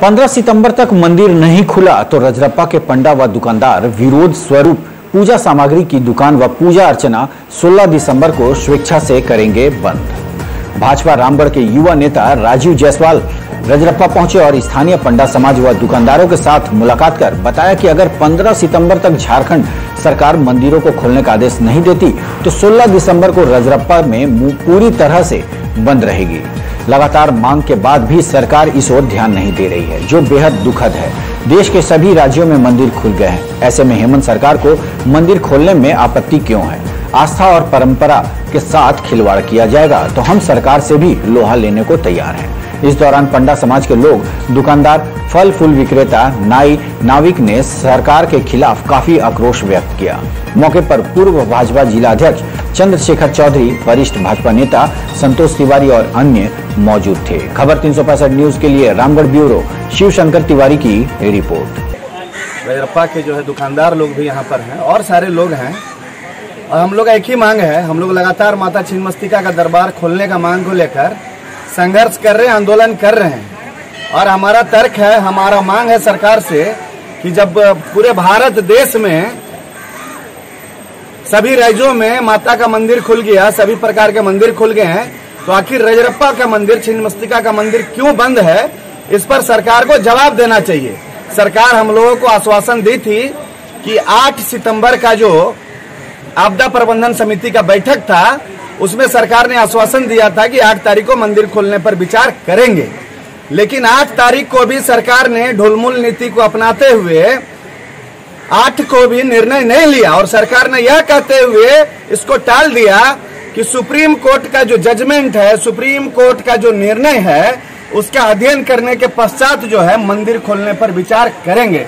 पंद्रह सितंबर तक मंदिर नहीं खुला तो रजरप्पा के पंडा व दुकानदार विरोध स्वरूप पूजा सामग्री की दुकान व पूजा अर्चना 16 दिसंबर को स्वेच्छा से करेंगे बंद। भाजपा रामगढ़ के युवा नेता राजीव जायसवाल रजरप्पा पहुँचे और स्थानीय पंडा समाज व दुकानदारों के साथ मुलाकात कर बताया कि अगर 15 सितंबर तक झारखंड सरकार मंदिरों को खोलने का आदेश नहीं देती तो 16 दिसंबर को रजरप्पा में पूरी तरह से बंद रहेगी। लगातार मांग के बाद भी सरकार इस ओर ध्यान नहीं दे रही है, जो बेहद दुखद है। देश के सभी राज्यों में मंदिर खुल गए हैं। ऐसे में हेमंत सरकार को मंदिर खोलने में आपत्ति क्यों है? आस्था और परंपरा के साथ खिलवाड़ किया जाएगा तो हम सरकार से भी लोहा लेने को तैयार हैं। इस दौरान पंडा समाज के लोग, दुकानदार, फल, फूल विक्रेता, नाई, नाविक ने सरकार के खिलाफ काफ़ी आक्रोश व्यक्त किया। मौके पर पूर्व भाजपा जिला अध्यक्ष चंद्रशेखर चौधरी, वरिष्ठ भाजपा नेता संतोष तिवारी और अन्य मौजूद थे। खबर तीन सौ पैंसठ न्यूज़ के लिए रामगढ़ ब्यूरो शिव शंकर तिवारी की रिपोर्ट। रजरप्पा के जो है दुकानदार लोग भी यहाँ पर हैं और सारे लोग हैं। और हम लोग एक ही मांग है, हम लोग लगातार माता छिन्नमस्तिका का दरबार खोलने का मांग को लेकर संघर्ष कर रहे हैं, आंदोलन कर रहे हैं। और हमारा तर्क है, हमारा मांग है सरकार से कि जब पूरे भारत देश में सभी राज्यों में माता का मंदिर खुल गया, सभी प्रकार के मंदिर खुल गए हैं तो आखिर रजरप्पा का मंदिर छिन्नमस्तिका का मंदिर क्यों बंद है, इस पर सरकार को जवाब देना चाहिए। सरकार हम लोगों को आश्वासन दी थी कि 8 सितंबर का जो आपदा प्रबंधन समिति का बैठक था, उसमें सरकार ने आश्वासन दिया था कि 8 तारीख को मंदिर खोलने पर विचार करेंगे। लेकिन 8 तारीख को भी सरकार ने ढुलमुल नीति को अपनाते हुए आठ को भी निर्णय नहीं लिया और सरकार ने यह कहते हुए इसको टाल दिया कि सुप्रीम कोर्ट का जो जजमेंट है, सुप्रीम कोर्ट का जो निर्णय है, उसका अध्ययन करने के पश्चात जो है मंदिर खोलने पर विचार करेंगे।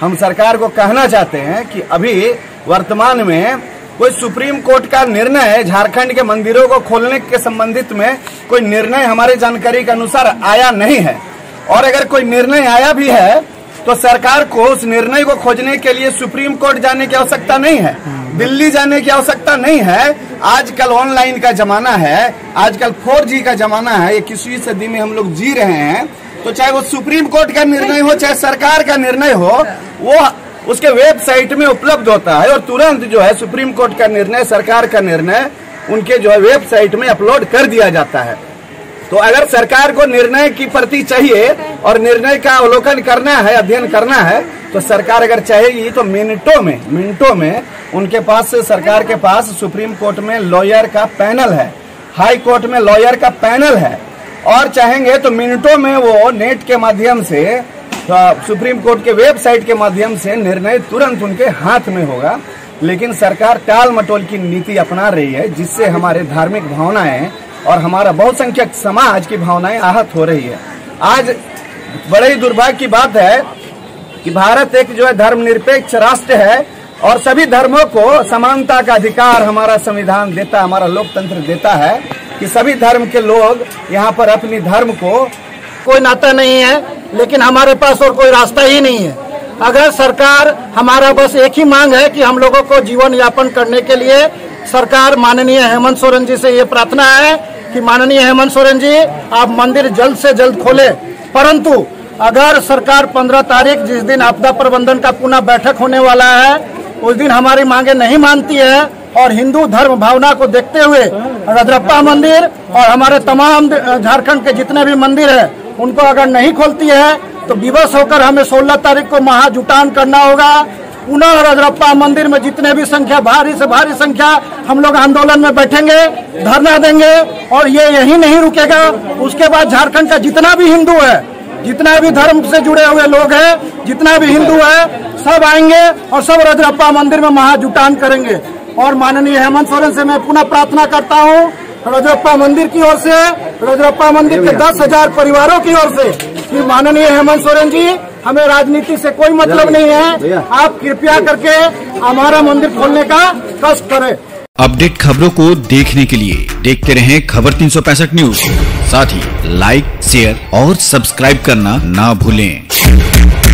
हम सरकार को कहना चाहते हैं कि अभी वर्तमान में कोई सुप्रीम कोर्ट का निर्णय झारखंड के मंदिरों को खोलने के संबंधित में कोई निर्णय हमारे जानकारी के अनुसार आया नहीं है। और अगर कोई निर्णय आया भी है तो सरकार को उस निर्णय को खोजने के लिए सुप्रीम कोर्ट जाने की आवश्यकता नहीं है। दिल्ली जाने की आवश्यकता नहीं है। आजकल ऑनलाइन का जमाना है। आजकल 4G का जमाना है। इक्कीसवीं सदी में हम लोग जी रहे हैं। तो चाहे वो सुप्रीम कोर्ट का निर्णय हो, चाहे सरकार का निर्णय हो, वो उसके वेबसाइट में उपलब्ध होता है और तुरंत जो है सुप्रीम कोर्ट का निर्णय, सरकार का निर्णय, उनके जो है वेबसाइट में अपलोड कर दिया जाता है। तो अगर सरकार को निर्णय की प्रति चाहिए और निर्णय का अवलोकन करना है, अध्ययन करना है तो सरकार अगर चाहेगी तो मिनटों में मिनटों में उनके पास, सरकार के पास सुप्रीम कोर्ट में लॉयर का पैनल है। हाई कोर्ट में लॉयर का पैनल है। और चाहेंगे तो मिनटों में वो नेट के माध्यम से सुप्रीम कोर्ट के वेबसाइट के माध्यम से निर्णय तुरंत उनके हाथ में होगा। लेकिन सरकार टाल मटोल की नीति अपना रही है, जिससे हमारे धार्मिक भावनाएँ और हमारा बहुसंख्यक समाज की भावनाएँ आहत हो रही है। आज बड़े ही दुर्भाग्य की बात है कि भारत एक जो है धर्मनिरपेक्ष राष्ट्र है और सभी धर्मों को समानता का अधिकार हमारा संविधान देता, हमारा लोकतंत्र देता है कि सभी धर्म के लोग यहाँ पर अपनी धर्म को कोई नाता नहीं है। लेकिन हमारे पास और कोई रास्ता ही नहीं है। अगर सरकार, हमारा बस एक ही मांग है कि हम लोगों को जीवन यापन करने के लिए, सरकार माननीय हेमंत सोरेन जी से ये प्रार्थना है कि माननीय हेमंत सोरेन जी, आप मंदिर जल्द से जल्द खोले। परंतु, अगर सरकार 15 तारीख, जिस दिन आपदा प्रबंधन का पुनः बैठक होने वाला है, उस दिन हमारी मांगे नहीं मानती है और हिंदू धर्म भावना को देखते हुए रजरप्पा मंदिर और हमारे तमाम झारखंड के जितने भी मंदिर है उनको अगर नहीं खोलती है तो विवश होकर हमें 16 तारीख को महाजुटान करना होगा। पुनः रजरप्पा मंदिर में जितने भी संख्या, भारी से भारी संख्या, हम लोग आंदोलन में बैठेंगे, धरना देंगे, और ये यही नहीं रुकेगा। उसके बाद झारखंड का जितना भी हिंदू है, जितना भी धर्म से जुड़े हुए लोग हैं, जितना भी हिंदू है, सब आएँगे और सब रजरप्पा मंदिर में महाजुटान करेंगे। और माननीय हेमंत सोरेन से मैं पुनः प्रार्थना करता हूँ रजरप्पा मंदिर की ओर से रजरप्पा मंदिर के दस हज़ार परिवारों की ओर से कि माननीय हेमंत सोरेन जी हमें राजनीति से कोई मतलब नहीं है। आप कृपया करके हमारा मंदिर खोलने का कष्ट करें। अपडेट खबरों को देखने के लिए देखते रहें खबर तीन सौ पैंसठ न्यूज़। साथ ही लाइक शेयर और सब्सक्राइब करना ना भूलें।